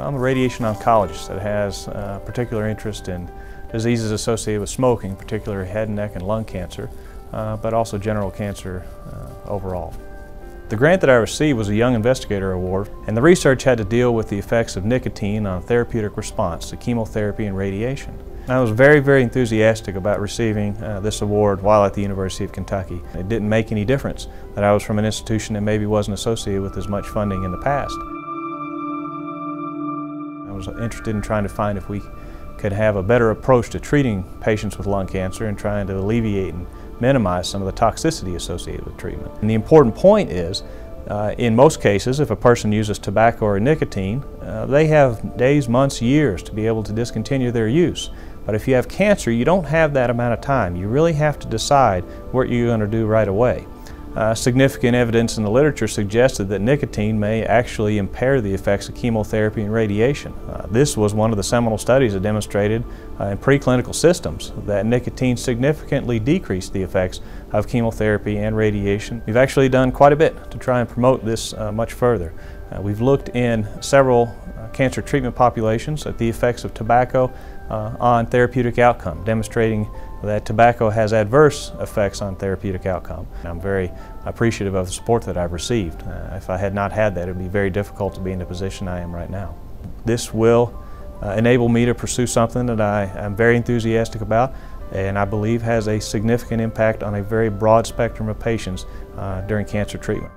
I'm a radiation oncologist that has uh, particular interest in diseases associated with smoking, particularly head and neck and lung cancer, uh, but also general cancer uh, overall. The grant that I received was a Young Investigator Award, and the research had to deal with the effects of nicotine on therapeutic response to chemotherapy and radiation. I was very, very enthusiastic about receiving uh, this award while at the University of Kentucky. It didn't make any difference that I was from an institution that maybe wasn't associated with as much funding in the past. I was interested in trying to find if we could have a better approach to treating patients with lung cancer and trying to alleviate and minimize some of the toxicity associated with treatment. And the important point is, uh, in most cases, if a person uses tobacco or nicotine, uh, they have days, months, years to be able to discontinue their use. But if you have cancer, you don't have that amount of time. You really have to decide what you're going to do right away. Uh, significant evidence in the literature suggested that nicotine may actually impair the effects of chemotherapy and radiation. Uh, this was one of the seminal studies that demonstrated uh, in preclinical systems that nicotine significantly decreased the effects of chemotherapy and radiation. We've actually done quite a bit to try and promote this uh, much further. Uh, we've looked in several uh, cancer treatment populations at the effects of tobacco on therapeutic outcome, demonstrating that tobacco has adverse effects on therapeutic outcome. I'm very appreciative of the support that I've received. Uh, if I had not had that, it would be very difficult to be in the position I am right now. This will uh, enable me to pursue something that I am very enthusiastic about and I believe has a significant impact on a very broad spectrum of patients uh, during cancer treatment.